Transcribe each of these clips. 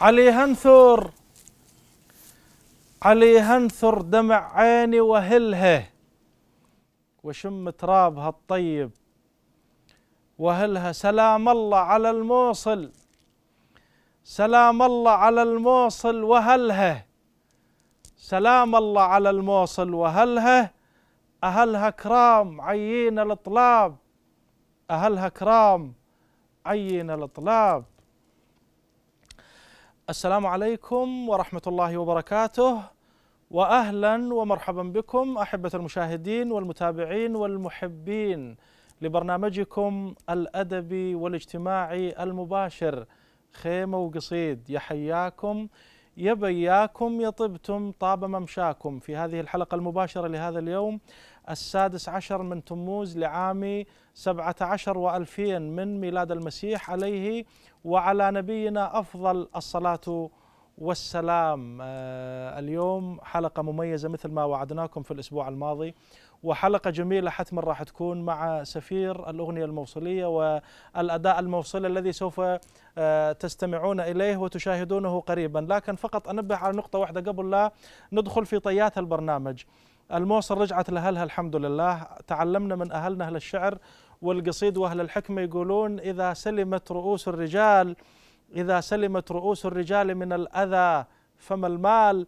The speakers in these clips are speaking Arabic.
علي هنثر. علي هنثر دمع عيني وهلها وشم ترابها الطيب وهلها سلام الله على الموصل سلام الله على الموصل وهلها سلام الله على الموصل وهلها أهلها كرام عيين الإطلاب أهلها كرام عين الإطلاب. السلام عليكم ورحمة الله وبركاته وأهلا ومرحبا بكم أحبة المشاهدين والمتابعين والمحبين لبرنامجكم الأدبي والاجتماعي المباشر خيمة وقصيد. يحياكم يبياكم يطبتم طاب ممشاكم. في هذه الحلقة المباشرة لهذا اليوم السادس عشر من تموز لعام سبعة عشر وألفين من ميلاد المسيح عليه وعلى نبينا أفضل الصلاة والسلام. آه اليوم حلقة مميزة مثل ما وعدناكم في الأسبوع الماضي وحلقة جميلة حتما راح تكون مع سفير الأغنية الموصلية والأداء الموصلي الذي سوف تستمعون إليه وتشاهدونه قريبا. لكن فقط أنبه على نقطة واحدة قبل لا ندخل في طيات البرنامج. الموصل رجعت لأهلها الحمد لله. تعلمنا من أهلنا أهل الشعر والقصيد وأهل الحكمة يقولون إذا سلمت رؤوس الرجال إذا سلمت رؤوس الرجال من الأذى فما المال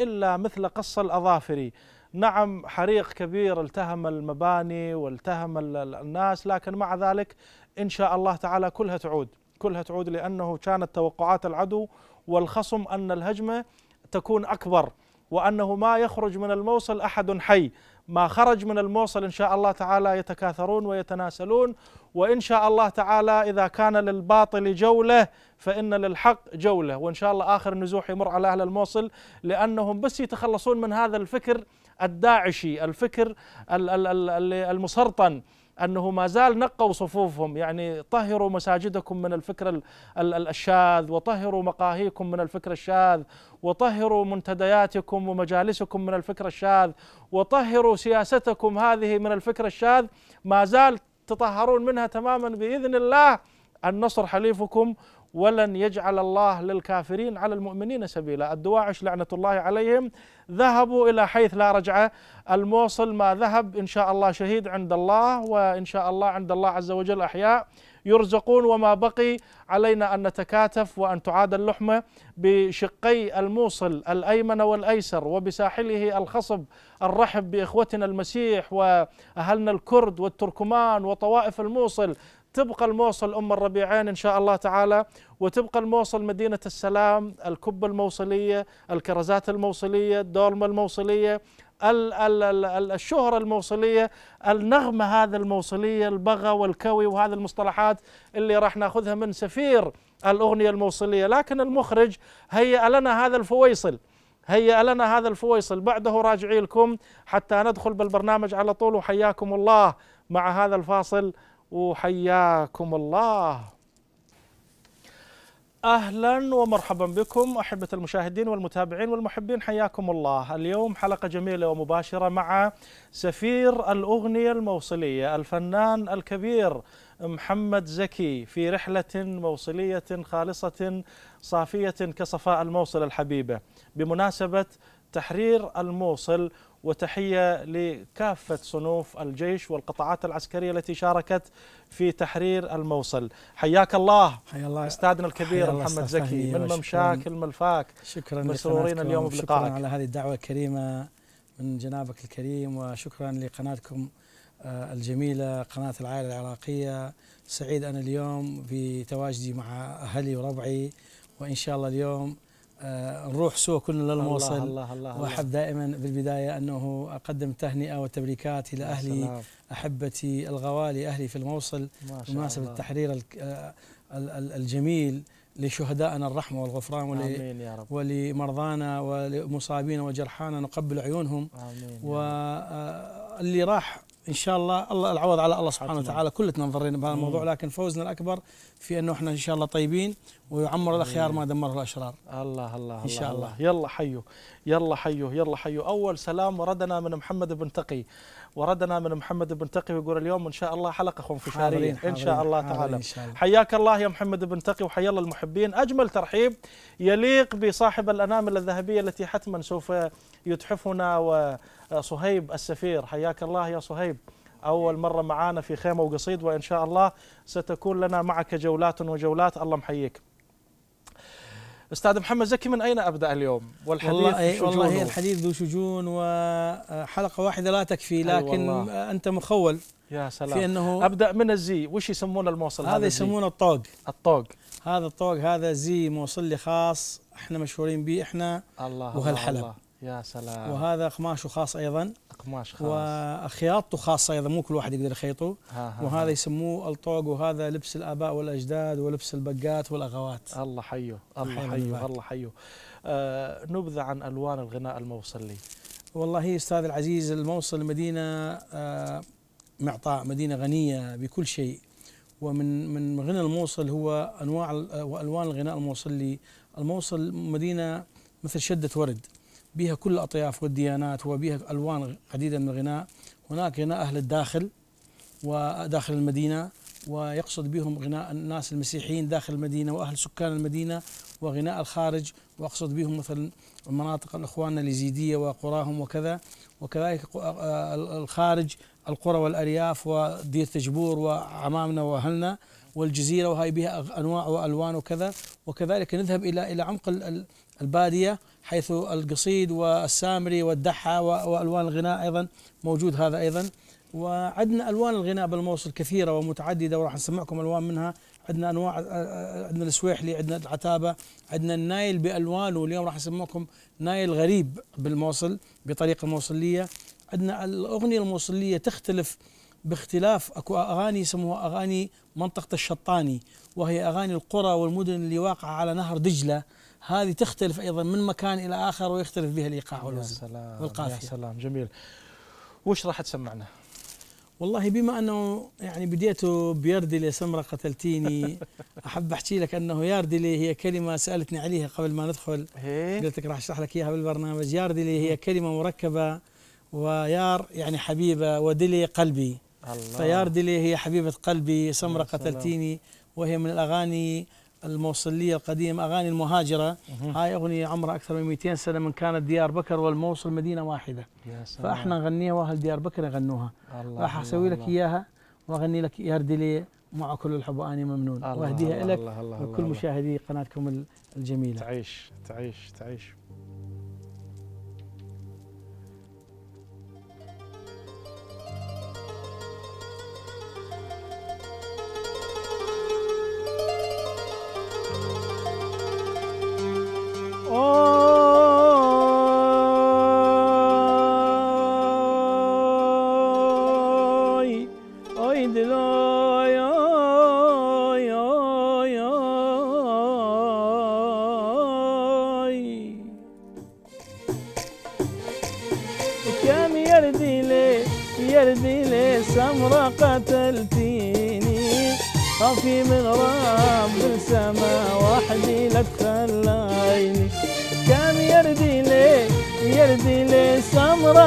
إلا مثل قص الأظافر. نعم حريق كبير التهم المباني والتهم الناس لكن مع ذلك إن شاء الله تعالى كلها تعود. كلها تعود لأنه كانت توقعات العدو والخصم أن الهجمة تكون أكبر وأنه ما يخرج من الموصل أحد حي. ما خرج من الموصل إن شاء الله تعالى يتكاثرون ويتناسلون وإن شاء الله تعالى إذا كان للباطل جولة فإن للحق جولة. وإن شاء الله آخر النزوح يمر على أهل الموصل لأنهم بس يتخلصون من هذا الفكر الداعشي الفكر المسرطن. أنه ما زال نقوا صفوفهم يعني طهروا مساجدكم من الفكر الشاذ وطهروا مقاهيكم من الفكر الشاذ وطهروا منتدياتكم ومجالسكم من الفكر الشاذ وطهروا سياستكم هذه من الفكر الشاذ. ما زال تطهرون منها تماما بإذن الله. النصر حليفكم ولن يجعل الله للكافرين على المؤمنين سبيلا. الدواعش لعنة الله عليهم. ذهبوا إلى حيث لا رجعة الموصل ما ذهب إن شاء الله شهيد عند الله وإن شاء الله عند الله عز وجل أحياء يرزقون. وما بقي علينا أن نتكاتف وأن تعاد اللحمة بشقي الموصل الأيمن والأيسر وبساحله الخصب الرحب بإخوتنا المسيح وأهلنا الكرد والتركمان وطوائف الموصل. تبقى الموصل أم الربيعين إن شاء الله تعالى وتبقى الموصل مدينة السلام الكبة الموصلية الكرزات الموصلية الدولمة الموصلية الشهرة الموصلية النغمة هذا الموصلية البغى والكوي وهذه المصطلحات اللي راح ناخذها من سفير الأغنية الموصلية. لكن المخرج هيأ لنا هذا الفويصل هيأ لنا هذا الفويصل. بعده راجعي لكم حتى ندخل بالبرنامج على طول وحياكم الله مع هذا الفاصل. وحياكم الله. أهلا ومرحبا بكم أحبة المشاهدين والمتابعين والمحبين حياكم الله. اليوم حلقة جميلة ومباشرة مع سفير الأغنية الموصلية الفنان الكبير محمد زكي في رحلة موصلية خالصة صافية كصفاء الموصل الحبيبة. بمناسبة تحرير الموصل وتحية لكافة صنوف الجيش والقطاعات العسكرية التي شاركت في تحرير الموصل. حياك الله. حيا الله. أستاذنا الكبير محمد زكي. من ممشاك الملفاك. شكرا مسرورين اليوم بلقائك. شكرا على هذه الدعوة الكريمة من جنابك الكريم وشكرا لقناتكم الجميلة قناة العائلة العراقية. سعيد أنا اليوم بتواجدي مع أهلي وربعي وإن شاء الله اليوم نروح سوا كلنا للموصل الله الله الله وأحب دائما بالبدايه أنه أقدم تهنئة وتبريكات إلى أهلي سلام. أحبتي الغوالي أهلي في الموصل بمناسبة. التحرير ال- ال- ال- الجميل لشهدائنا الرحمة والغفران ول- آمين يا رب ولمرضانا ولمصابين وجرحانا نقبل عيونهم رب. واللي راح إن شاء الله الله العوض على الله سبحانه. وتعالى كلنا انضرينا بهذا الموضوع. لكن فوزنا الأكبر في أنه إحنا إن شاء الله طيبين ويعمر الأخيار ما دمره الأشرار الله الله إن شاء الله. يلا حيو يلا حيو يلا حيو أول سلام وردنا من محمد بن تقي وردنا من محمد بن تقي يقول اليوم إن شاء الله حلقه خنفشاريه حاضرين إن شاء الله تعالى. إن شاء الله. حياك الله يا محمد بن تقي وحيا الله المحبين. أجمل ترحيب يليق بصاحب الانامل الذهبية التي حتما سوف يتحفنا وصهيب السفير. حياك الله يا صهيب. أول مرة معانا في خيمة وقصيد وإن شاء الله ستكون لنا معك جولات وجولات. الله محييك. أستاذ محمد زكي من أين أبدأ اليوم والحديث والله شجونه. والله الحديث ذو شجون وحلقه واحدة لا تكفي أي لكن. أنت مخول يا في سلام أنه أبدأ من الزي وش يسمون الموصل هذا الزي؟ يسمونه الطوق الطوق هذا الطوق هذا زي موصل لي خاص إحنا مشهورين به إحنا الله وهالحلب. الله الله. يا سلام. وهذا قماشه خاص أيضا. قماش خاص. وخياطته خاصة أيضا مو كل واحد يقدر يخيطه. وهذا. يسموه الطوق وهذا لبس الآباء والأجداد ولبس البقات والأغوات. الله حيه الله حيه. الله حيه آه نبذة عن ألوان الغناء الموصلي. والله أستاذ العزيز الموصل مدينة آه، معطاء مدينة غنية بكل شيء. ومن من غنى الموصل هو أنواع ال- وألوان الغناء الموصلي. الموصل مدينة مثل شدة ورد. بها كل الأطياف والديانات وبها ألوان عديدة من الغناء. هناك غناء أهل الداخل وداخل المدينة ويقصد بهم غناء الناس المسيحيين داخل المدينة وأهل سكان المدينة وغناء الخارج. وأقصد بهم مثلا مناطق الإخوان اليزيدية وقراهم وكذا. وكذلك آه، الخارج القرى والأرياف ودير تجبور وعمامنا وأهلنا والجزيرة وهي بها أنواع وألوان وكذا. وكذلك نذهب إلى إلى عمق ال- ال- البادية. حيث القصيد والسامري والدحى وألوان الغناء أيضا موجود هذا أيضا. وعندنا ألوان الغناء بالموصل كثيرة ومتعددة وراح نسمعكم ألوان منها. عندنا أنواع آه، آه، عندنا السويحلي عندنا العتابة عندنا النايل بألوانه. واليوم راح نسمعكم نايل غريب بالموصل بطريقة موصلية. عندنا الأغنية الموصلية تختلف باختلاف أكو أغاني يسموها أغاني منطقة الشطاني وهي أغاني القرى والمدن اللي واقعة على نهر دجلة. هذه تختلف أيضا من مكان إلى آخر ويختلف بها الإيقاع يا والوزن سلام والقافية. يا سلام جميل وش راح تسمعنا؟ والله بما أنه يعني بديته بيردلي سمره قتلتيني أحب أحكي لك أنه ياردلي هي كلمة سألتني عليها قبل ما ندخل هيك قلت لك راح أشرح لك إياها بالبرنامج ياردلي هي كلمة مركبة ويار يعني حبيبة ودلي قلبي الله فياردلي هي حبيبة قلبي سمرة. قتلتيني وهي من الأغاني الموصلية القديمة أغاني المهاجرة. هاي أغنية عمرها أكثر من 200 سنة من كانت ديار بكر والموصل مدينة واحدة. يا سلام. فإحنا نغنيها وأهل ديار بكر يغنوها. راح أسوي لك. إياها وأغني لك ياردلي مع كل الحب وأني ممنون. وأهديها لك وكل. مشاهدي قناتكم ال- الجميلة. تعيش تعيش تعيش. Oh!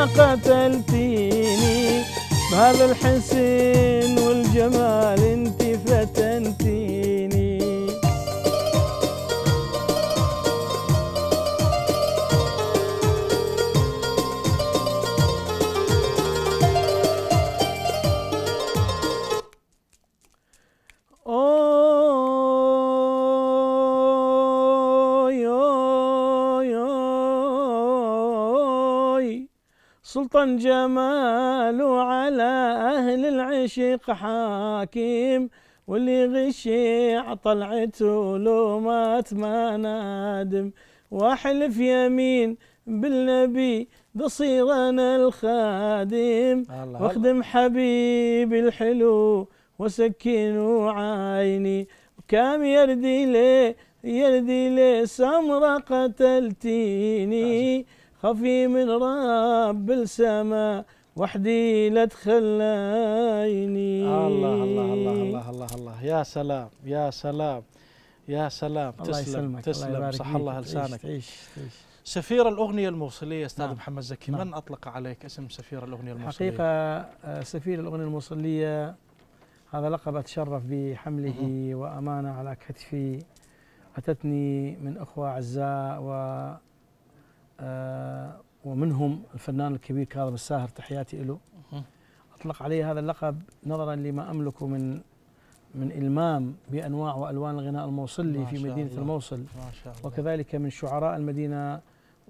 قتلتيني بهذا الحسن والجمال سلطان جماله على أهل العشق حاكم واللي غشي طلعته لو مات ما نادم. واحلف يمين بالنبي بصير أنا الخادم واخدم حبيبي الحلو وسكنوا عيني. كم يردي لي يردي لي سمرة قتلتيني خفي من رب السماء وحدي لا تخليني. الله الله الله الله الله الله. يا سلام يا سلام يا سلام. الله تسلم يسلمك الله تسلم. يبارك صح. الله لسانك. تعيش تعيش. سفير الأغنية الموصلية أستاذ نعم. محمد زكي نعم. من أطلق عليك اسم سفير الأغنية الموصلية؟ حقيقة آه، سفير الأغنية الموصلية هذا لقب أتشرف بحمله وأمانة على كتفي. أتتني من أخوة أعزاء و ومنهم الفنان الكبير كاظم الساهر تحياتي له. أطلق علي هذا اللقب نظرا لما أملكه من من إلمام بأنواع وألوان الغناء الموصلي في مدينة الله. الموصل ما شاء الله وكذلك من شعراء المدينة.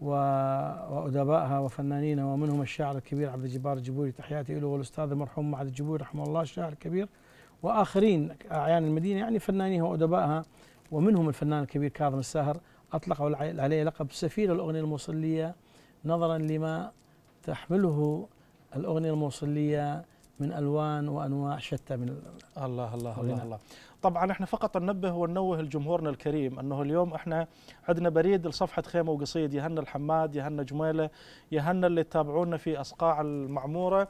وأدبائها وفنانينها ومنهم الشاعر الكبير عبد الجبار الجبوري تحياتي له والأستاذ المرحوم معهد الجبوري رحمه الله الشاعر الكبير وآخرين أعيان المدينة يعني فنانيها وأدبائها ومنهم الفنان الكبير كاظم الساهر أطلقوا عليه لقب سفير الأغنية الموصلية نظرا لما تحمله الأغنية الموصلية من ألوان وأنواع شتى من الله الله الله. الله طبعا إحنا فقط ننبه وننوه لجمهورنا الكريم أنه اليوم إحنا عندنا بريد لصفحة خيمة وقصيد يهنا الحماد يهنا جميلة يهنا اللي تتابعونا في أصقاع المعمورة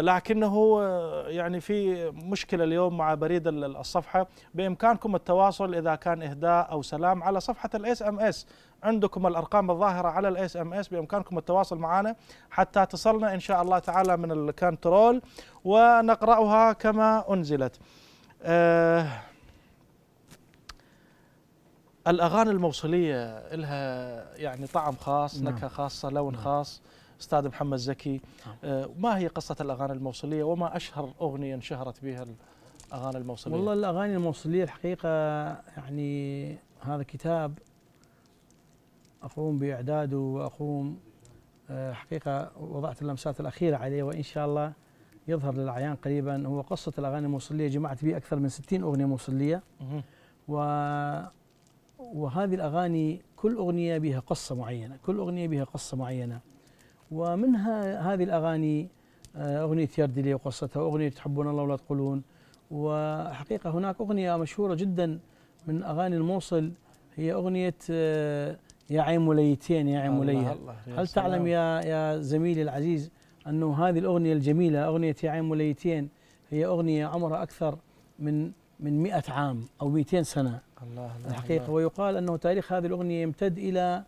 لكنه آه، يعني في مشكلة اليوم مع بريد ال- الصفحة بإمكانكم التواصل إذا كان إهداء أو سلام على صفحة ال SMS عندكم الأرقام الظاهرة على ال SMS بإمكانكم التواصل معنا حتى تصلنا إن شاء الله تعالى من الكنترول ونقرأها كما أنزلت. آه الأغاني الموصليه لها يعني طعم خاص نعم. نكهة خاصة لون نعم. خاص أستاذ محمد زكي نعم. آه ما هي قصة الأغاني الموصلية وما أشهر أغنية انشهرت بها الأغاني الموصلية والله الأغاني الموصلية الحقيقة يعني هذا كتاب أقوم بإعداده وأقوم آه، حقيقة وضعت اللمسات الأخيرة عليه وإن شاء الله يظهر للأعيان قريبا هو قصة الأغاني الموصلية جمعت به أكثر من 60 أغنية موصلية مهم. و وهذه الأغاني كل أغنية بها قصة معينة كل أغنية بها قصة معينة ومنها هذه الأغاني آه، أغنية يردلي وقصتها وأغنية تحبون الله ولا تقولون وحقيقة هناك أغنية مشهورة جدا من أغاني الموصل هي أغنية آه، يا عين مليتين يا عين يا هل. تعلم يا يا زميلي العزيز أنه هذه الأغنية الجميلة أغنية يا عين مليتين هي أغنية عمرها أكثر من من 100 عام أو 200 سنة الله الحقيقة الله. ويقال أنه تاريخ هذه الأغنية يمتد إلى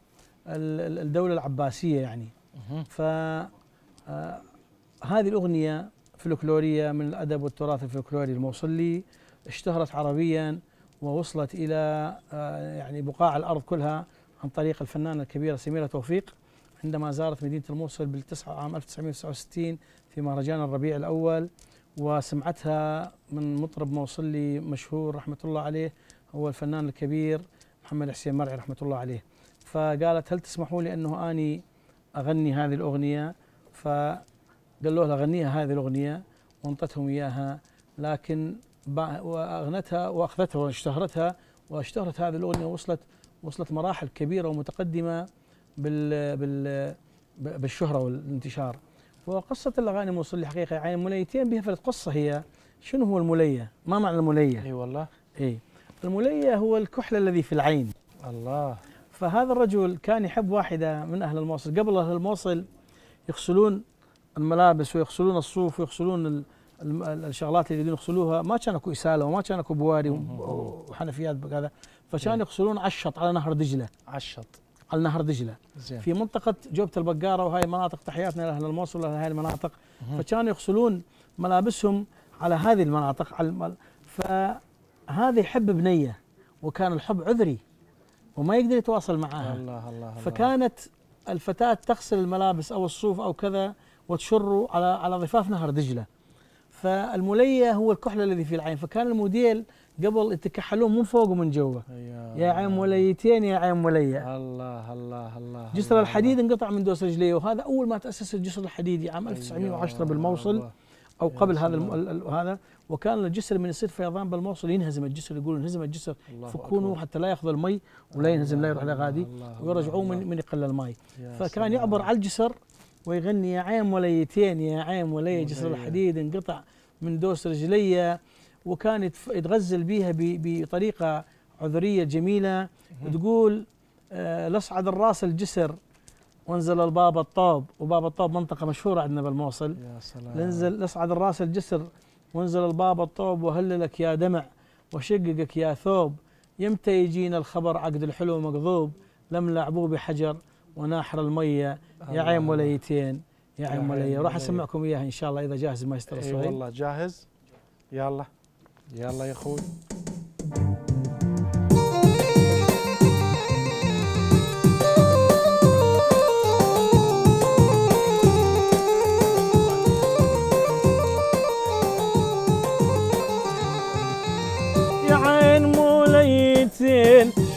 ال- ال- الدولة العباسية يعني مهم. ف آه، الأغنية فلكلورية من الأدب والتراث الفلكلوري الموصلي اشتهرت عربيا ووصلت إلى آه، يعني بقاع الأرض كلها عن طريق الفنانة الكبيرة سميرة توفيق عندما زارت مدينة الموصل بالتسعة عام 1969 في مهرجان الربيع الأول وسمعتها من مطرب موصلي مشهور رحمة الله عليه هو الفنان الكبير محمد حسين مرعي رحمة الله عليه فقالت هل تسمحوا لي أنه أني أغني هذه الأغنية فقالوا لها غنيها هذه الأغنية وأنطتهم إياها لكن وأغنتها وأخذتها واشتهرتها واشتهرت هذه الأغنية وصلت وصلت مراحل كبيرة ومتقدمة بال بال بالشهرة والانتشار. وقصة الأغاني الموصلية حقيقة يعني المليتين بها فلت قصة هي شنو هو الملية؟ ما معنى الملية؟ أي والله. إيه. الملية هو الكحل الذي في العين. الله. فهذا الرجل كان يحب واحدة من أهل الموصل. قبل أهل الموصل يغسلون الملابس ويغسلون الصوف ويغسلون الشغلات اللي يريدون يغسلوها. ما كان أكو إسالة وما كان أكو بواري. وحنفيات بهذا فكان إيه. يغسلون على الشط على نهر دجلة. عشط على نهر دجلة. زين. في منطقة جوبة البقارة وهاي مناطق تحياتنا لأهل الموصل وهاي المناطق. فكانوا يغسلون ملابسهم على هذه المناطق على الم... فهذا يحب بنية وكان الحب عذري. وما يقدر يتواصل معها. الله الله الله. فكانت الفتاة تغسل الملابس أو الصوف أو كذا وتشر على على ضفاف نهر دجلة. فالملية هو الكحل الذي في العين. فكان الموديل قبل يتكحلون من فوق ومن جوا يا عين مليتين يا عين ملية. الله الله الله جسر الله. الحديد انقطع من دوس رجليه. وهذا أول ما تأسس الجسر الحديدي عام 1910 بالموصل الله. أو قبل هذا هذا. وكان الجسر من يصير فيضان بالموصل ينهزم الجسر يقولون انهزم الجسر فكونه. حتى لا يأخذ المي ولا ينهزم لا يروح لغادي ويرجعوه. من من يقل الماء يا فكان. يعبر على الجسر ويغني يا عين مليتين يا عين ولي جسر. الحديد انقطع من دوس رجلي وكان يتغزل بيها ب- بطريقة عذرية جميلة مهم. تقول آه، لصعد الراس الجسر وانزل الباب الطوب وباب الطوب منطقة مشهورة عندنا بالموصل يا سلام لنزل لصعد الراس الجسر وانزل الباب الطوب وهللك يا دمع وشققك يا ثوب. يمتى يجينا الخبر عقد الحلو مقضوب؟ لم لعبوه بحجر وناحر الميه يا عين موليتين يا عين موليه راح أسمعكم إياها إن شاء الله إذا جاهز ما يستر اي والله جاهز. يلا. يلا يا أخوي.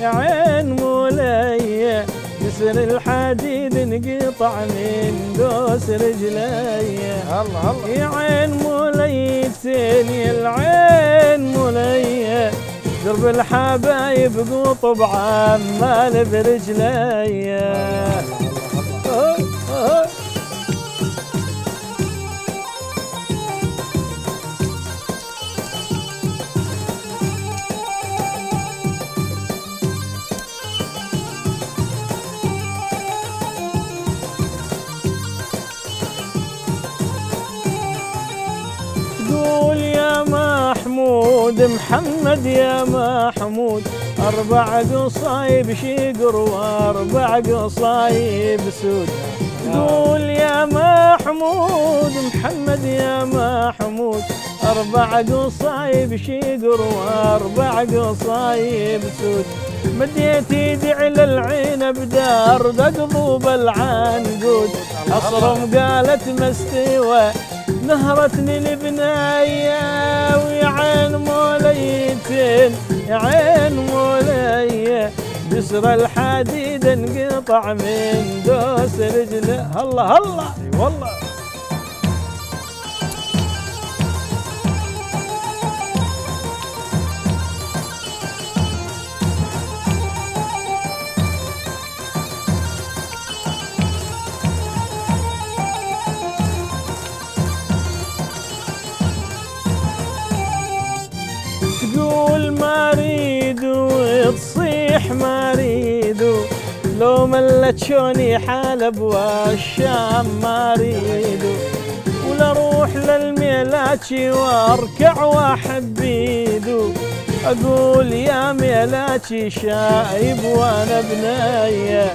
عين مولية جسر الحديد انقطع من دوس رجلي. الله الله. يا عين موليتين يا العين مولية درب الحبايب قطب عمال برجلي. محمد يا محمود أربع قصايب شقر وأربع قصايب سود. تقول يا محمود محمد يا محمود أربع قصايب شقر وأربع قصايب سود. مديت يدي على العين بدار دقضوب العنقود. أصرم قالت مستوى نهرتني عين يا عين مولية جسر الحديد انقطع من دوس رجله. الله الله والله. لو ملت شوني حلب والشام ما اريد ولا أروح للميلاتشي وأركع واحب ايدو أقول يا ميلاتشي شايب وأنا بنية.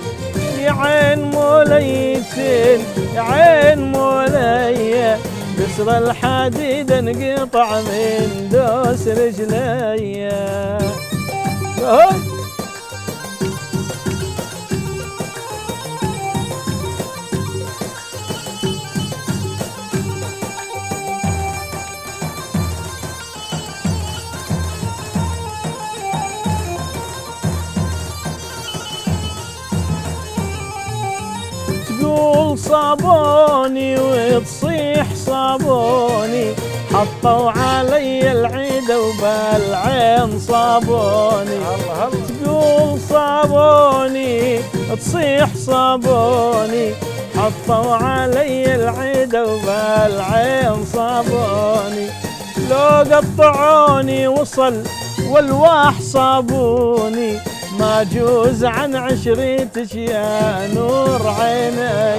يا عين موليتين يا عين مولية. بسر الحديد انقطع من دوس رجلي صابوني وتصيح صابوني حطوا علي العيد وبالعين صابوني. الله الله. تقول صابوني تصيح صابوني حطوا علي العيد وبالعين صابوني. لو قطعوني وصل والواح صابوني. ما جوز عن عشرتك يا نور عيني.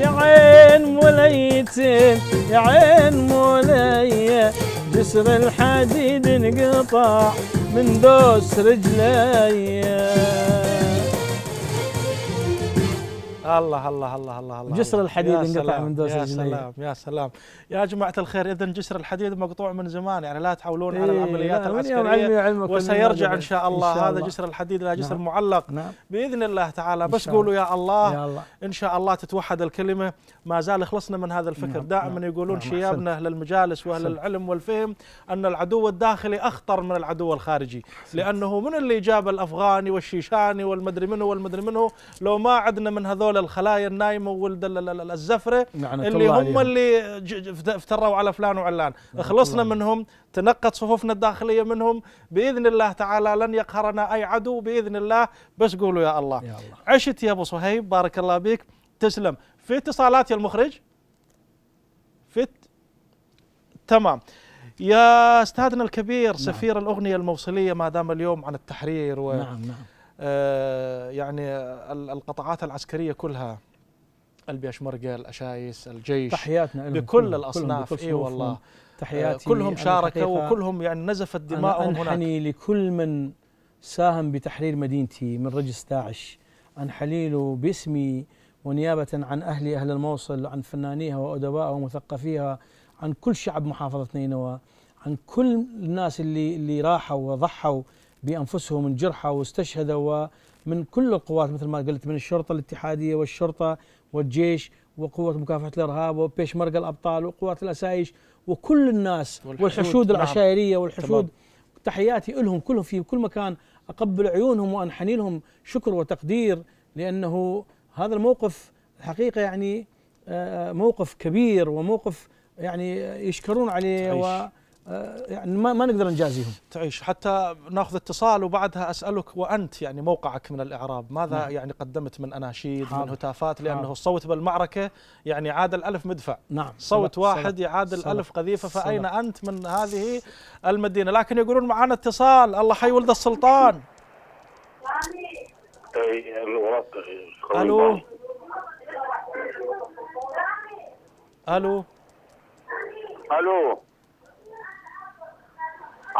يا عين موليتين يا عين مولية جسر الحديد انقطع من دوس رجلي. الله الله الله الله الله. جسر. الحديد انقطع من دوس يا. سلام يا سلام. يا جماعة الخير إذا جسر الحديد مقطوع من زمان يعني لا تحولون على إيه، العمليات علمي وعلمكم من وسيرجع هذا إن شاء الله. إن شاء هذا الله. جسر الحديد إلى جسر نعم. معلق. نعم. بإذن الله تعالى بس قولوا يا الله. يا الله. إن شاء الله تتوحد الكلمة. ما زال خلصنا من هذا الفكر. نعم، دائما نعم، يقولون نعم، شيابنا أهل المجالس واهل أحسنت. العلم والفهم أن العدو الداخلي أخطر من العدو الخارجي. لأنه من اللي جاب الأفغاني والشيشاني والمدري منه والمدري منه؟ لو ما عدنا من هذول الخلايا النايمة ولد ال- ال- ال- الزفرة لعنة اللي هم. اللي افتروا على فلان وعلان. خلصنا منهم تنقت صفوفنا الداخلية منهم. بإذن الله تعالى لن يقهرنا أي عدو بإذن الله. بس قولوا يا الله. يا الله. عشت يا أبو صهيب. بارك الله بك تسلم. في اتصالات يا المخرج؟ في ات- تمام. يا أستاذنا الكبير سفير الأغنية الموصلية ما دام اليوم عن التحرير و نعم نعم. آه يعني ال- القطاعات العسكرية كلها البيشمركه الاشايس الجيش تحياتنا لهم بكل كلهم، الأصناف. إي والله. صنوفهم. تحياتي كلهم شاركوا وكلهم يعني نزفت دماؤهم أنا هناك أنحني لكل من ساهم بتحرير مدينتي من رجس داعش أنحلي له باسمي ونيابة عن أهلي أهل الموصل عن فنانيها وأدبائها ومثقفيها عن كل شعب محافظة نينوى عن كل الناس اللي اللي راحوا وضحوا بأنفسهم من جرحى واستشهدوا ومن كل القوات مثل ما قلت من الشرطة الاتحادية والشرطة والجيش وقوة مكافحة الإرهاب وبيشمركة الأبطال وقوات الأسايش وكل الناس والحشود، والحشود. العشائرية والحشود تمام. تحياتي لهم كلهم في كل مكان أقبل عيونهم وأنحني لهم شكر وتقدير لأنه هذا الموقف الحقيقة يعني آه، موقف كبير وموقف يعني يشكرون عليه تعيش. و آه، يعني ما, ما نقدر نجازيهم. تعيش. حتى ناخذ اتصال وبعدها أسألك وأنت يعني موقعك من الإعراب. ماذا نعم. يعني قدمت من أناشيد حاضر. من هتافات؟ لأنه حاضر. الصوت بالمعركة يعني عادل ألف مدفع. نعم. صوت صدق- واحد صدق- يعادل صدق- ألف قذيفة. صدق. فأين أنت من هذه المدينة؟ لكن يقولون معنا اتصال. الله حي ولد السلطان ألو؟ ألو؟ ألو؟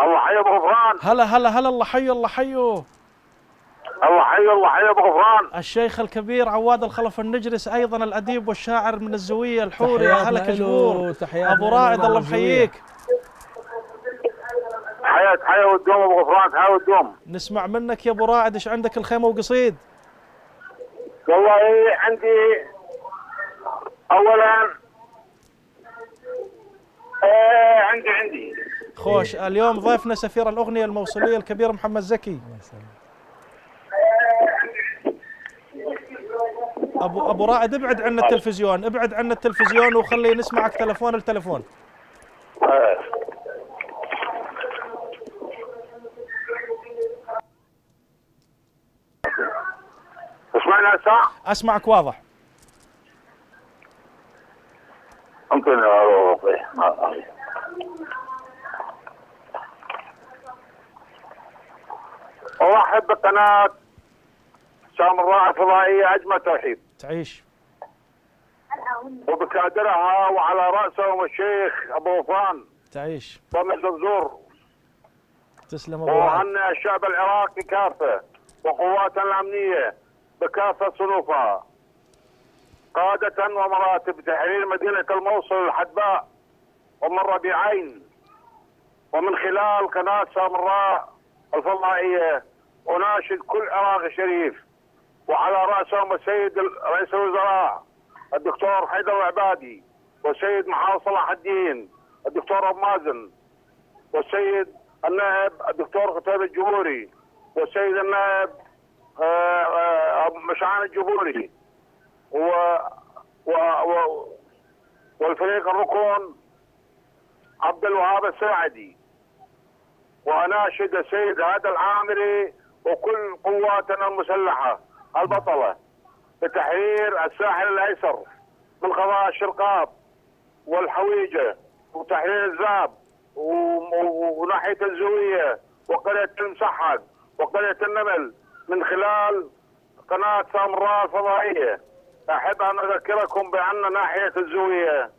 الله حي أبو غفران. هلا هلا هلا الله حي الله حيو الله حي الله حي أبو غفران. الشيخ الكبير عواد الخلف النجرس أيضا الأديب والشاعر من الزوية الحوري. يا هلا أبو له رائد الله. محييك حياة حياة والدوم أبو غفران حياة والدوم. نسمع منك يا أبو رائد إيش عندك الخيمة وقصيد؟ والله عندي اولا آه عندي عندي. خوش اليوم ضيفنا سفير الأغنية الموصلية الكبير محمد زكي. أبو أبو رائد ابعد عنا التلفزيون ابعد عنا التلفزيون وخلي نسمعك تلفون لتلفون آه. تسمعني هسه؟ أسمعك واضح. انطيني روحي ارحب بقناة سامراء الفضائية أجمل ترحيب تعيش. وبكادرها وعلى راسهم الشيخ أبو غفران تعيش. طمع الزرزور تسلم أبو وعنا الشعب العراقي كافة. وقواتنا الأمنية. بكافه صنوفها قادة ومراتب تحرير مدينة الموصل الحدباء ومن ربيعين ومن خلال قناة سامراء الفضائية أناشد كل عراقي شريف وعلى رأسهم السيد رئيس الوزراء الدكتور حيدر العبادي والسيد محمد صلاح الدين الدكتور أبو مازن والسيد النائب الدكتور قتيبة الجمهوري والسيد النائب آه، آه، أبو مشعان الجمهوري و و و والفريق الركن عبد الوهاب الساعدي واناشد السيد هذا العامري وكل قواتنا المسلحة البطلة بتحرير الساحل الأيسر من قضاء الشرقاب والحويجة وتحرير الزاب وناحية الزوية وقرية المسحق وقرية النمل من خلال قناة سامراء الفضائية. أحب أن أذكركم بأن ناحية الزويه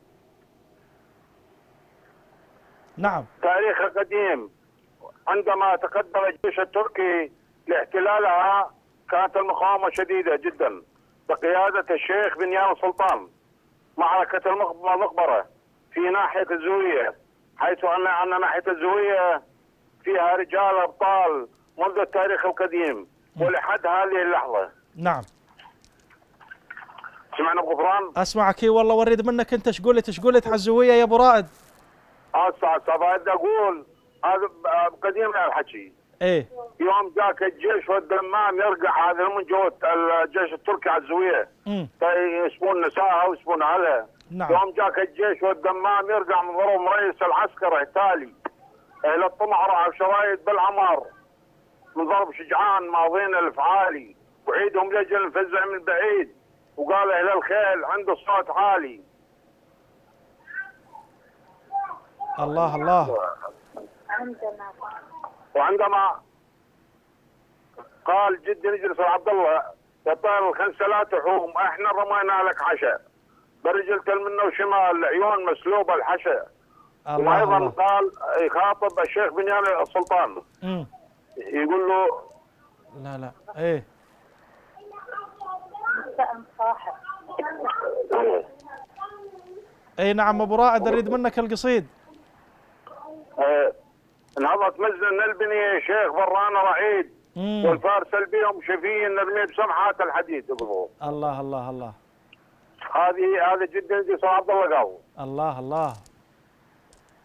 نعم. تاريخ قديم. عندما تقدم الجيش التركي لاحتلالها كانت المقاومة شديدة جدا بقيادة الشيخ بنيان سلطان معركة المق- المقبرة في ناحية الزوية حيث أن أن ناحية الزوية فيها رجال أبطال منذ التاريخ القديم. ولحد هذه اللحظة. نعم. سمعنا بغفران؟ أسمعك. إي والله وريد منك أنت. إيش قلت؟ إيش قلت على الزويه يا أبو رائد؟ هسه هسه بدي أقول هذا قديم الحكي. إيه يوم جاك الجيش والدمام يرقع هذا من جوة الجيش التركي على الزوية امم يسمون نسائها ويسمون اهلها نعم. يوم جاك الجيش والدمام يرقع من ضرب رئيس العسكر التالي إلى الطمع راح شرايط بالعمر من ضرب شجعان ماضين الافعالي وعيدهم لجل فزع من بعيد وقال إلى الخيل عنده صوت عالي. الله الله. وعندما قال جدي نجلس عبد الله يا طير الخمسه لا تحوم إحنا رمينا لك عشاء برجل منه وشمال عيون مسلوبة الحشا. الله وأيضا قال يخاطب الشيخ بنيامين السلطان. امم يقول له لا لا. إيه. اي نعم أبو رائد أريد منك القصيد. آه، انهضت مزن البنية يا شيخ برانا رعيد. والفارس البيهم شفين نرمي بسمحات الحديد الله الله الله. هذه هذا جدا قصة عبد الله قاو الله الله.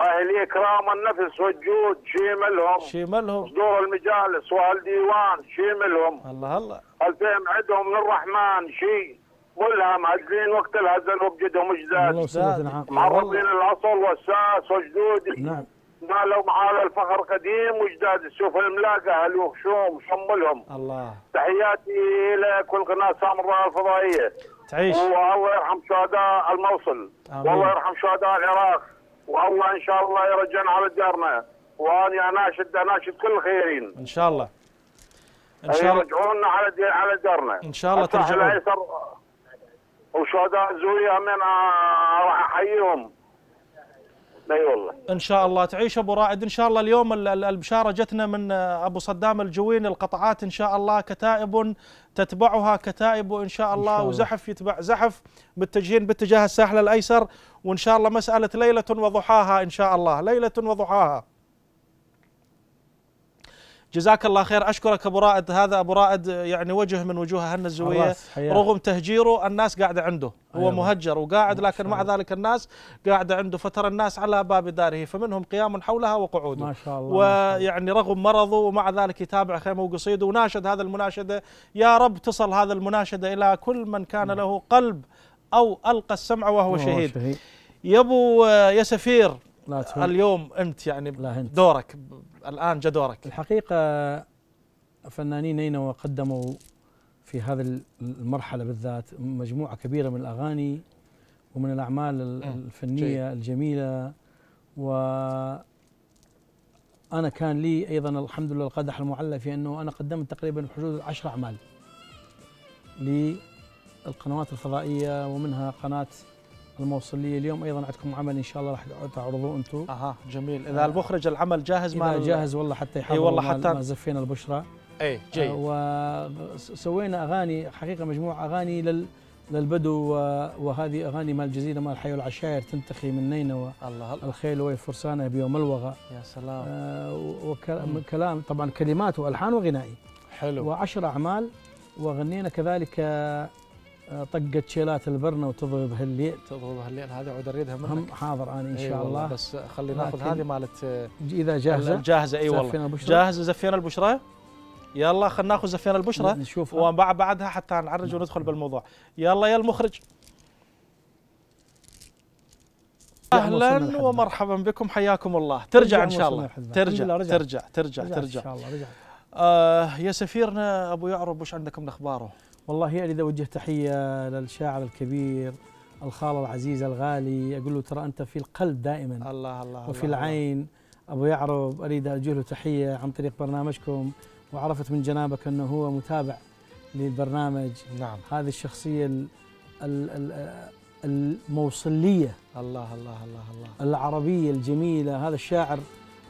أهلي إكرام النفس والجود شيملهم. شيملهم. صدور المجالس والديوان شيملهم. الله الله. الفهم عندهم من الرحمن شيء. ملهم هزين وقت الهزل وبجدهم الله اجداد معرضين الأصل والساس وجدود نعم. ما لو معال الفخر قديم وجداد السوف الملاقة أهل وخشوم شملهم. الله. تحياتي إلى كل قناه سامراء الفضائية. تعيش. والله يرحم شهداء الموصل. آمين. والله يرحم شهداء العراق. والله إن شاء الله يرجعنا على ديارنا واني اناشد اناشد كل الخيرين إن شاء الله. إن شاء الله. يرجعونا على دي على ديارنا إن شاء الله ترجعون. وشهداء زويا من آه، راح أحييهم. أي والله. إن شاء الله. تعيش أبو رائد. إن شاء الله اليوم ال- ال- البشارة جتنا من أبو صدام الجويني القطعات إن شاء الله كتائب تتبعها كتائب إن شاء الله, الله. وزحف يتبع زحف متجهين باتجاه الساحل الأيسر. وإن شاء الله مسألة ليلة وضحاها إن شاء الله. ليلة وضحاها. جزاك الله خير. أشكرك أبو رائد. هذا أبو رائد يعني وجه من وجوه هن الزوية. رغم تهجيره الناس قاعدة عنده. هو أيوة. مهجر وقاعد لكن مع. ذلك الناس قاعدة عنده. فترى الناس على باب داره فمنهم قيام حولها وقعود ما شاء الله ما شاء الله. ويعني رغم مرضه ومع ذلك يتابع خيمة وقصيده. وناشد هذا المناشدة. يا رب تصل هذا المناشدة إلى كل من كان له قلب أو ألقى السمع وهو شهيد. يا أبو يا سفير لا تهون اليوم أنت يعني لا أنت. دورك الآن جاء دورك الحقيقة فنانين نينوى قدموا في هذه المرحلة بالذات مجموعة كبيرة من الأغاني ومن الأعمال ال- مم. الفنية الجميلة و أنا كان لي أيضا الحمد لله القدح المعلى في أنه أنا قدمت تقريبا بحدود عشر أعمال للقنوات الفضائية ومنها قناة الموصلية اليوم أيضا عندكم عمل إن شاء الله راح تعرضوه أنتم أها جميل. إذا المخرج العمل جاهز ما جاهز والله حتى يحضروا والله ما- حتى- ما زفينا البشرى. إي جيد. وسوينا أغاني حقيقة مجموعة أغاني لل للبدو وهذه أغاني مال الجزيرة مال حي العشائر تنتخي من نينوى. الله الله. الخيل وفرسانه بيوم الوغى. يا سلام. آه، وكلام طبعا كلمات وألحان وغنائي. حلو. وعشر أعمال وغنينا كذلك طقت شيلات البرنة وتضرب هالليل. تضرب هالليل. هذه عود أريدها منك. هم حاضر أنا إن إي شاء والله، الله. بس خلي ناخذ هذه مالت إذا جاهزة. الجاهزة إي والله. جاهزة زفينا البشرى يلا خلينا ناخذ زفينا البشرى نشوف وبعد بعدها حتى نعرج وندخل بالموضوع. يلا يا المخرج أهلا ومرحبا بكم. حياكم الله. ترجع إن شاء الله. ترجع ترجع ترجع ترجع. شاء الله رجع آه يا سفيرنا أبو يعرب وش عندكم من اخباره؟ والله اريد اوجه تحية للشاعر الكبير الخال العزيز الغالي أقول له ترى أنت في القلب دائما الله الله وفي الله العين. أبو يعرب أريد اوجه له تحية عن طريق برنامجكم وعرفت من جنابك أنه هو متابع للبرنامج. نعم. هذه الشخصية ال ال ال الموصلية. الله الله الله الله. العربية الجميلة. هذا الشاعر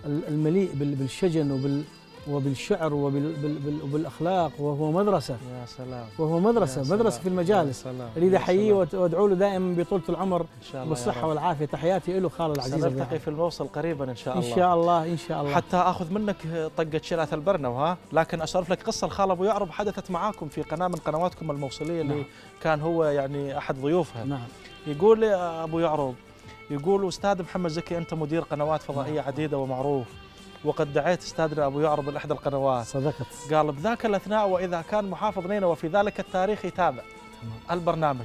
ال- المليء بال- بالشجن وبال وبالشعر وبال بال بال وبالاخلاق وهو مدرسة يا سلام وهو مدرسة سلام. مدرسة في المجالس سلام. أريد أحييه وأدعو له دائما بطولة العمر إن رب. والعافية تحياتي له خال العزيز سنلتقي. في الموصل قريبا إن شاء إن الله شاء الله إن شاء الله حتى آخذ منك طقة شيلات البرنة وها لكن اسولف لك قصة الخال أبو يعرب حدثت معاكم في قناة من قنواتكم الموصلية اللي نعم. كان هو يعني أحد ضيوفها نعم يقول لي أبو يعرب يقول أستاذ محمد زكي أنت مدير قنوات فضائية نعم. عديدة ومعروف وقد دعيت أستاذنا أبو يعرب لاحدى القنوات. صدقت. قال بذاك الأثناء وإذا كان محافظ نينوى في ذلك التاريخ يتابع. البرنامج.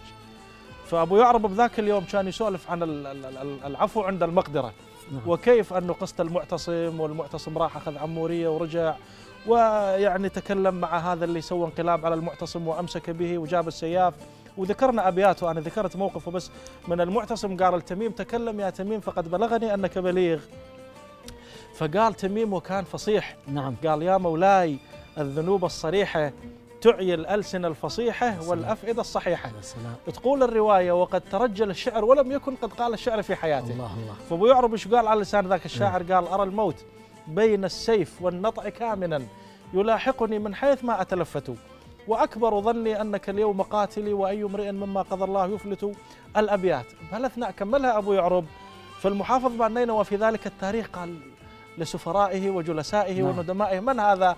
فأبو يعرب بذاك اليوم كان يسولف عن ال- ال- ال- العفو عند المقدرة نعم. وكيف انه قصه المعتصم والمعتصم راح أخذ عمورية ورجع ويعني تكلم مع هذا اللي سوى انقلاب على المعتصم وأمسك به وجاب السياف. وذكرنا ابياته أنا ذكرت موقفه بس من المعتصم قال التميم تكلم يا تميم فقد بلغني أنك بليغ. فقال تميم وكان فصيح. نعم. قال يا مولاي الذنوب الصريحة تعي الألسنة الفصيحة سلام. والأفئدة الصحيحة. يا سلام. تقول الرواية وقد ترجل الشعر ولم يكن قد قال الشعر في حياته. الله الله. فأبو يعرب إيش قال على لسان ذاك الشاعر؟ قال أرى الموت بين السيف والنطع كامنا يلاحقني من حيث ما أتلفت. وأكبر ظني أنك اليوم قاتلي وأي امرئ مما قضى الله يفلت الأبيات. بهالأثناء كملها أبو يعرب فالمحافظ نينوى في ذلك التاريخ قال لسفرائه وجلسائه نعم. وندمائه من هذا؟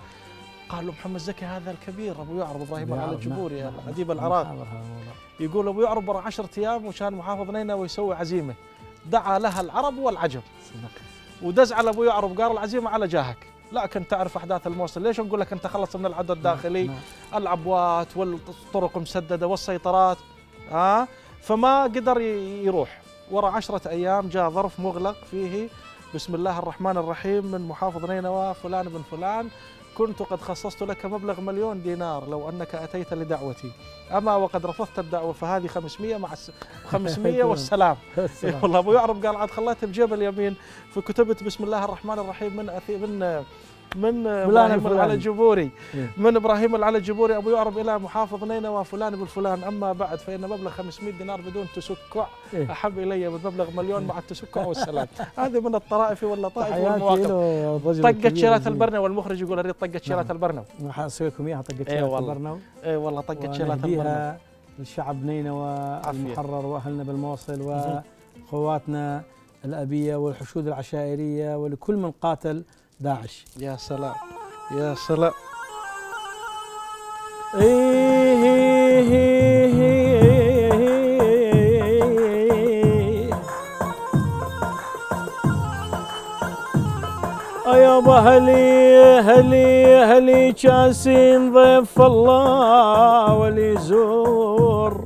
قالوا محمد زكي هذا الكبير أبو يعرب إبراهيم على الجبوري نعم، اديب نعم، العراق هذا الموضوع. يقول أبو يعرب ورا 10 أيام وكان محافظ نينوى يسوي عزيمة دعا لها العرب والعجم. ودز على أبو يعرب قال العزيمة على جاهك لكن تعرف أحداث الموصل ليش نقول لك أنت خلص من العدو الداخلي نعم. العبوات والطرق مسددة والسيطرات ها آه فما قدر يروح ورا عشرة أيام جاء ظرف مغلق فيه بسم الله الرحمن الرحيم من محافظ نينوى فلان بن فلان. كنت قد خصصت لك مبلغ مليون دينار لو أنك أتيت لدعوتي. أما وقد رفضت الدعوة فهذه 500 مع الس... 500 والسلام. السلام. والله أبو يعرب قال عاد خليته بجيب اليمين. فكتبت بسم الله الرحمن الرحيم من أثي من من إبراهيم إيه. من إبراهيم العلى الجبوري أبو يعرب إلى محافظ نينوى فلان بالفلان أما بعد فإن مبلغ 500 دينار بدون تسكع إيه. أحب إلي من مبلغ مليون مع التسكع والسلام هذه من الطرائف واللطائف والمواقف طقت شيرات. البرنة والمخرج يقول أريد طقت شيرات نعم. البرنة راح أسوي لكم إياها طقت إيه شيرات. البرنو اي والله طقت شيرات البرنة ونهديها للشعب نينوى. المحرر وأهلنا بالموصل. وأخواتنا الأبية والحشود العشائرية ولكل من قاتل داعش. يا سلام يا سلام. يابا هلي هلي هلي جاسين ضيف الله ولي زور.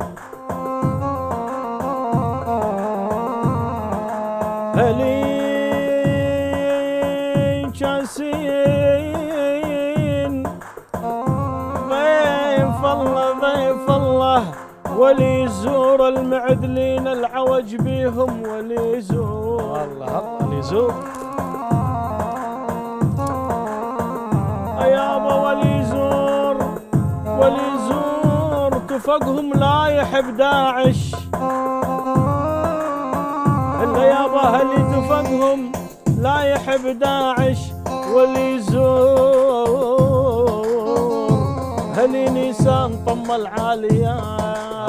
هلي ولي زور المعدلين العوج بيهم ولي زور. والله الله يزور يابا ولي زور ولي زور تفقهم لا يحب داعش الا يابا هلي تفقهم لا يحب داعش ولي زور هلي نيسان طم العاليات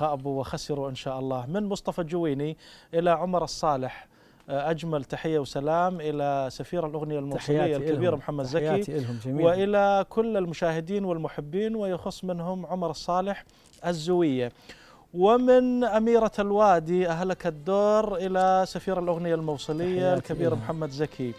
خابوا وخسروا إن شاء الله. من مصطفى الجويني إلى عمر الصالح. آه، أجمل تحية وسلام إلى سفير الأغنية الموصليه تحياتي الكبير إلهم. محمد زكي. تحياتي لهم جميعا. وإلى كل المشاهدين والمحبين ويخص منهم عمر الصالح الزوية. ومن أميرة الوادي أهلك الدور إلى سفير الأغنية الموصلية الكبير لهم. محمد زكي.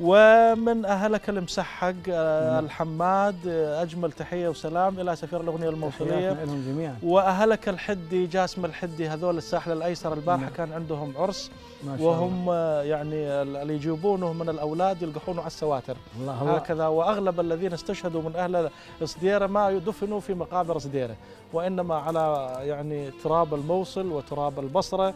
ومن أهلك المسحق آه، الحماد آه، أجمل تحية وسلام. إلى سفير الأغنية الموصلية لهم جميعا. وأهلك الحدي جاسم الحدي هذول الساحل الأيسر البارحة نعم. كان عندهم عرس. ما شاء وهم آه، يعني اللي يجيبونه من الأولاد يلقحونه على السواتر. الله الله هكذا. وأغلب الذين استشهدوا من أهل صديرة ما دفنوا في مقابر صديرة وإنما على يعني تراب الموصل وتراب البصرة.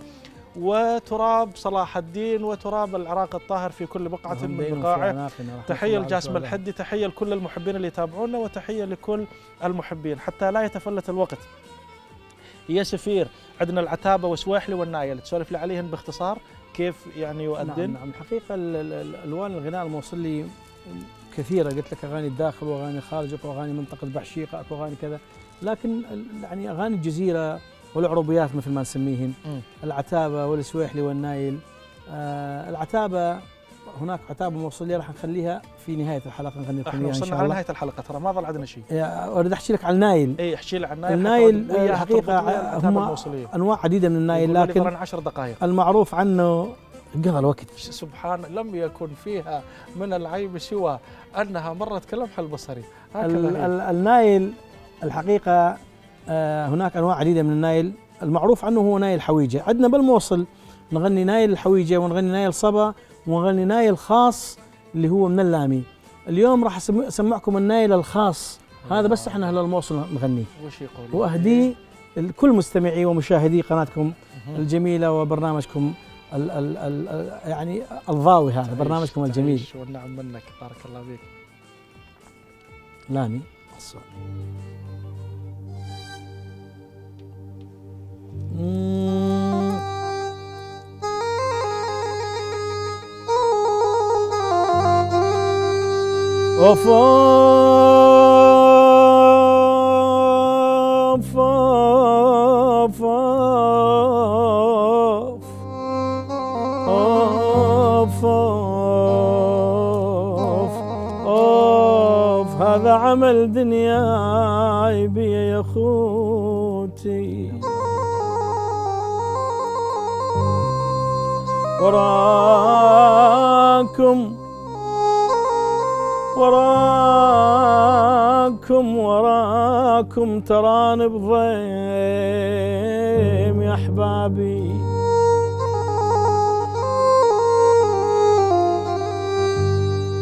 وتراب صلاح الدين وتراب العراق الطاهر في كل بقعة وهم من بقاعه. الله لجاسم. الحدي تحية لكل المحبين اللي يتابعونا وتحية لكل المحبين. حتى لا يتفلت الوقت. يا سفير عندنا العتابة وسويحلي والنايل. تسولف لي عليهن باختصار كيف يعني يؤذن نعم نعم. الحقيقة ال- ال- ال- الوان الغناء الموصلي كثيرة. قلت لك أغاني الداخل وأغاني الخارج واغاني منطقة بحشيقة اكو أغاني كذا. لكن يعني أغاني الجزيرة والعربيات مثل ما نسميهن. العتابة والسويحلي والنايل. آه العتابة هناك عتابة موصليه راح نخليها في نهاية الحلقة نغني لكم إحنا وصلنا على نهاية الحلقة ترى ما ظل عندنا شيء. أريد أحكي لك عن النايل. اي احكي لي عن النايل النايل الحقيقة ويا العتابة هم. أنواع عديده من النايل لكن 10 دقائق المعروف عنه قضى الوقت. سبحان لم يكن فيها من العيب سوى أنها مرت كلمح البصر. النايل الحقيقة آه، هناك أنواع عديدة من النايل. المعروف عنه هو نايل حويجة. عندنا بالموصل نغني نايل الحويجة ونغني نايل صبا ونغني نايل خاص اللي هو من اللامي. اليوم راح أسمعكم النايل الخاص. هذا بس إحنا أهل الموصل نغنيه. وأهديه لكل مستمعي ومشاهدي قناتكم الجميلة وبرنامجكم ال ال ال يعني الضاوي هذا برنامجكم الجميل. والنعم منك. بارك الله فيك. لامي. مم. اوف اوف اوف اوف هذا عمل دنياي بي يا خوتي وراكم وراكم تراني بضيم يا أحبابي.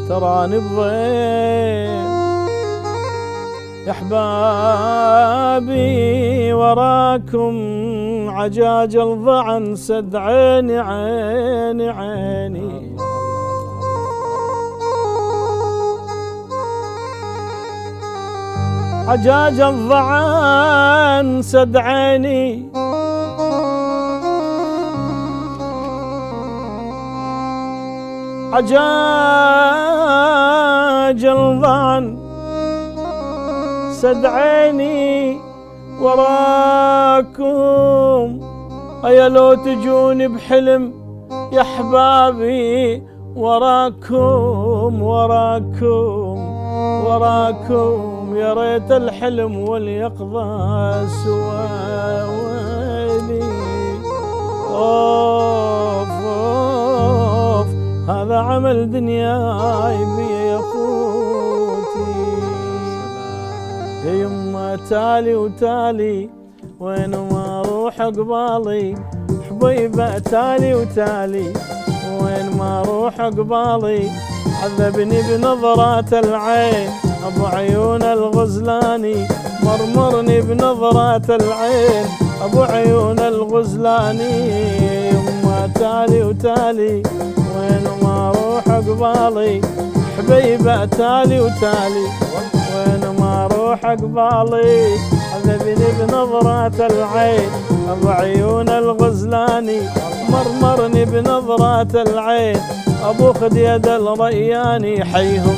تراني بضيم يا أحبابي وراكم عجاج الضعن سد عيني عيني عيني. عجاج الضعن سد عيني عجاج الضعن سد عيني وراكم. أيا لو تجوني بحلم يا أحبابي وراكم وراكم وراكم. يا ريت الحلم واليقظة سوا ويلي. أوف أوف هذا عمل دنياي بي يا خوتي يا يما تالي وتالي وين ما أروح قبالي حبيبة تالي وتالي وين ما أروح قبالي عذبني بنظرات العين. أبو عيون الغزلاني مرمرني بنظرات العين. أبو عيون الغزلاني يما تالي وتالي وين ما أروح قبالي حبيبه تالي وتالي وين ما أروح قبالي عذبني بنظرات العين. أبو عيون الغزلاني مرمرني بنظرات العين. أبو خديد الرياني حيهم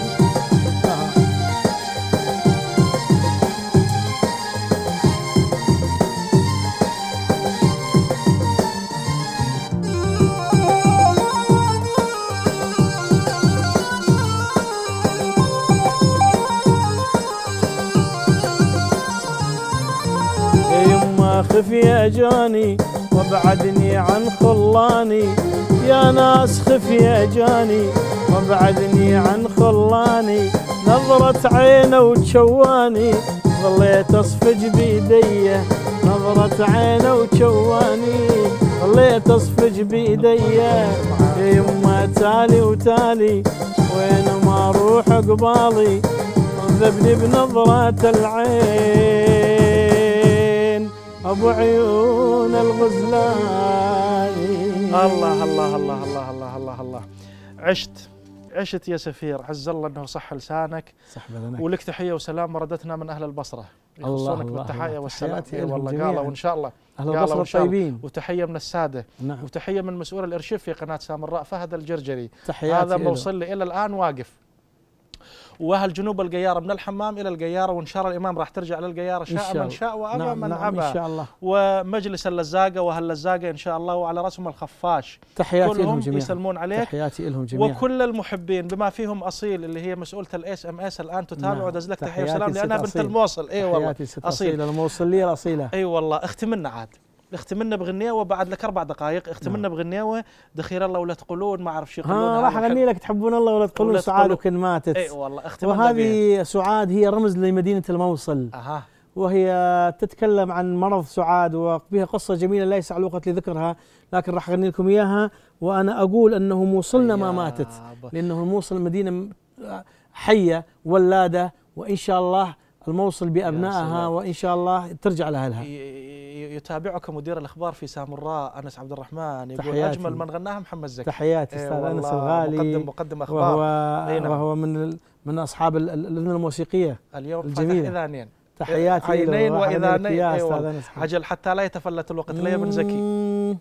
خف يا جاني وابعدني عن خلاني. يا ناس خف يا جاني وابعدني عن خلاني. نظرة عينه وتشواني ظليت أصفج بيدي نظرة عينه وتشواني ظليت أصفج بيدي يا يما تالي وتالي وين ما أروح قبالي ذبني بنظرات العين. أبو عيون الغزلاني الله الله الله الله الله الله الله. عشت عشت يا سفير. عز الله إنه صح لسانك. صح بدنك. ولك تحية وسلام. وردتنا من أهل البصرة. الله يخصونك الله. والسلام. تحياتي إي لهم والله جميعاً. قالوا وإن شاء الله. أهل قالوا البصره إن شاء الله. الطيبين. وتحية من السادة. نعم. وتحية من مسؤول الإرشيف في قناة سامراء فهد الجرجري. تحياتي هذا. موصل لي إلى الآن واقف. وأهل جنوب القيارة من الحمام إلى القيارة وإن شاء الله الحمام راح ترجع للقيارة. إن شاء من. شاء وأبى نعم من نعم إن أبى. شاء الله. ومجلس اللزاقة وأهل اللزاقة إن شاء الله وعلى رأسهم الخفاش. تحياتي لهم كلهم جميعا. يسلمون عليك. تحياتي لهم جميعا. وكل المحبين بما فيهم أصيل اللي هي مسؤولة ال SMS الآن تتابع نعم. ودز لك تحية تحياتي وسلام ست لأنها بنت أصيل. الموصل. اي والله. أصيل. اصيله الموصليه الأصيلة. اي والله. اختمنا عاد. اختمنا بغنيوة بعد لك أربع دقائق. اختمنا بغنيوة. دخير الله ولا تقولون ما أعرف شو يقولون. ها راح أغني لك تحبون الله ولا تقولون؟ سعاد وكن ماتت. إي والله اختمنا. وهذه سعاد هي رمز لمدينة الموصل. أها. وهي تتكلم عن مرض سعاد وبها قصة جميلة لا يسع الوقت لذكرها لكن راح أغني لكم إياها. وأنا أقول أنه موصلنا ما ماتت لأنه الموصل مدينة حية ولادة وإن شاء الله الموصل بأبنائها سلام. وإن شاء الله ترجع ي- يتابعك مدير الأخبار في سامراء أنس عبد الرحمن يقول تحياتي. أجمل من غناها محمد زكي تحياتي إيه أستاذ أنس والله، الغالي مقدم مقدم أخبار وهو أي نعم. وهو من من أصحاب ال- ال- الأذن الموسيقية اليوم الجميلة. فتح إذانين تحياتي عينين وإذانين إياها أي أستاذ والله. أنس عجل حتى لا يتفلت الوقت لي من زكي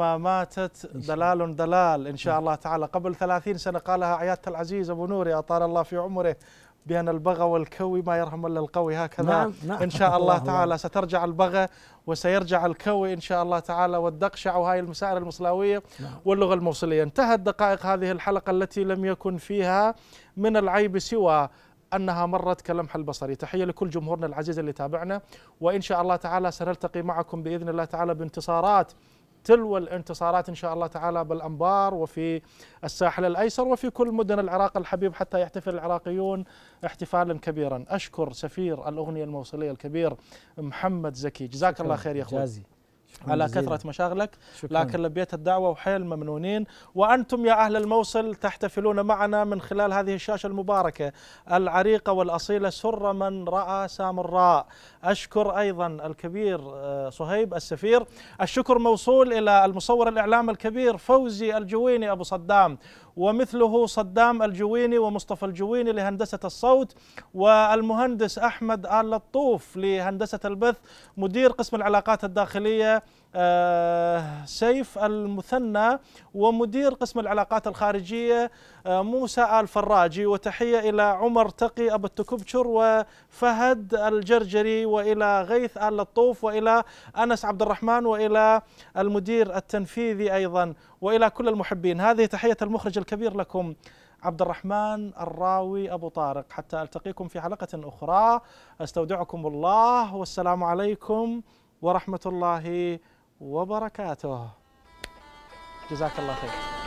ما ماتت دلال دلال إن شاء الله تعالى. قبل ثلاثين سنة قالها عيادة العزيز أبو نوري أطال الله في عمره بأن البغى والكوي ما يرحم إلا القوي. هكذا نعم، نعم. إن شاء الله الله تعالى سترجع البغى وسيرجع الكوي إن شاء الله تعالى. والدقشع وهاي المسائل المصلاوية نعم. واللغة الموصلية. انتهت دقائق هذه الحلقة التي لم يكن فيها من العيب سوى أنها مرت كلمح البصري. تحية لكل جمهورنا العزيز اللي تابعنا. وإن شاء الله تعالى سنلتقي معكم بإذن الله تعالى بانتصارات تلو الانتصارات إن شاء الله تعالى بالأنبار وفي الساحل الأيسر وفي كل مدن العراق الحبيب حتى يحتفل العراقيون احتفالا كبيرا. أشكر سفير الأغنية الموصلية الكبير محمد زكي. جزاك الله خير يا شكراً على. كثرة مشاغلك. شكراً. لكن لبيت الدعوة وحيل ممنونين. وأنتم يا أهل الموصل تحتفلون معنا من خلال هذه الشاشة المباركة. العريقة والأصيلة سر من رأى سامراء أشكر أيضا الكبير آه، صهيب السفير. الشكر موصول إلى المصور الإعلام الكبير فوزي الجويني أبو صدام. ومثله صدام الجويني ومصطفى الجويني لهندسة الصوت والمهندس أحمد آل لطوف لهندسة البث مدير قسم العلاقات الداخلية سيف المثنى ومدير قسم العلاقات الخارجية آه، موسى آل فراجي. وتحية إلى عمر تقي أبو التكبشر وفهد الجرجري وإلى غيث آل لطوف وإلى أنس عبد الرحمن وإلى المدير التنفيذي أيضا وإلى كل المحبين. هذه تحية المخرج الكبير لكم عبد الرحمن الراوي أبو طارق. حتى ألتقيكم في حلقة أخرى أستودعكم الله والسلام عليكم ورحمة الله وبركاته. جزاك الله خير.